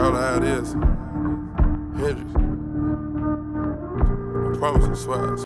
Call it how it is. Hendrix. I promise, I swear.